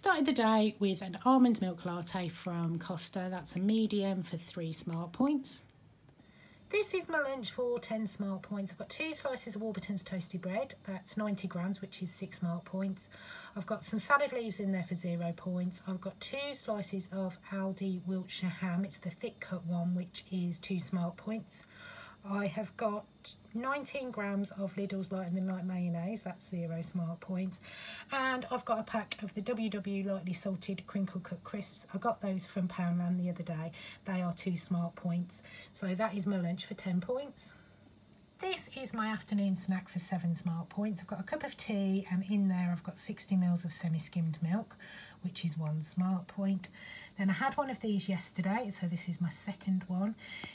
Started the day with an almond milk latte from Costa. That's a medium for three smart points. This is my lunch for 10 smart points. I've got two slices of Warburton's toasty bread, that's 90 grams, which is six smart points. I've got some salad leaves in there for zero points. I've got two slices of Aldi Wiltshire ham, it's the thick cut one, which is two smart points. I have got 19 grams of Lidl's Light and the Light mayonnaise, that's zero smart points. And I've got a pack of the WW lightly salted crinkle cut crisps. I got those from Poundland the other day. They are two smart points. So that is my lunch for 10 points. This is my afternoon snack for seven smart points. I've got a cup of tea and in there I've got 60 mils of semi-skimmed milk which is one smart point. Then I had one of these yesterday, so this is my second one.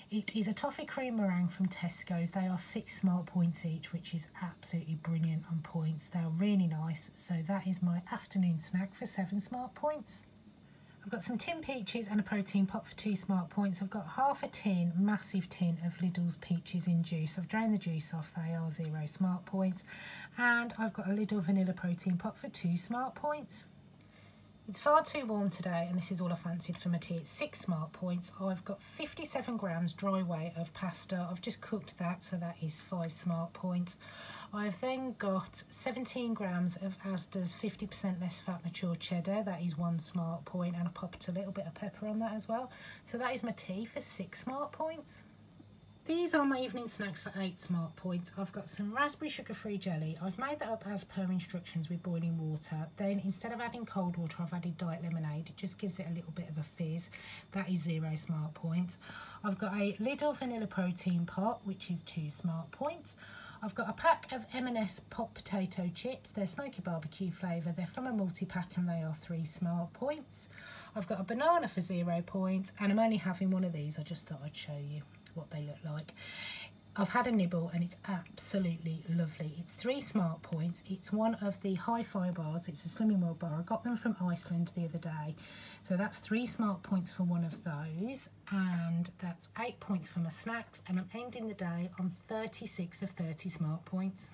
It is a toffee cream meringue from Tesco's. They are six smart points each, which is absolutely brilliant on points. They're really nice. So that is my afternoon snack for seven smart points. I've got some tin peaches and a protein pot for two smart points. I've got half a tin, massive tin of Lidl's peaches in juice. I've drained the juice off, they are zero smart points. And I've got a Lidl vanilla protein pot for two smart points. It's far too warm today and this is all I fancied for my tea. It's six smart points. I've got 57 grams dry weight of pasta. I've just cooked that so that is five smart points. I've then got 17 grams of Asda's 50% less fat mature cheddar. That is one smart point and I popped a little bit of pepper on that as well. So that is my tea for six smart points. These are my evening snacks for eight smart points. I've got some raspberry sugar-free jelly. I've made that up as per instructions with boiling water. Then instead of adding cold water, I've added diet lemonade. It just gives it a little bit of a fizz. That is zero smart points. I've got a Lidl vanilla protein pot, which is two smart points. I've got a pack of M&S pop potato chips. They're smoky barbecue flavour. They're from a multi-pack and they are three smart points. I've got a banana for zero points and I'm only having one of these. I just thought I'd show you what they look like. I've had a nibble and it's absolutely lovely. It's three smart points. It's one of the hi-fi bars. It's a Slimming World bar. I got them from Iceland the other day. So that's three smart points for one of those. And that's eight points for my snacks. And I'm ending the day on 36 of 30 smart points.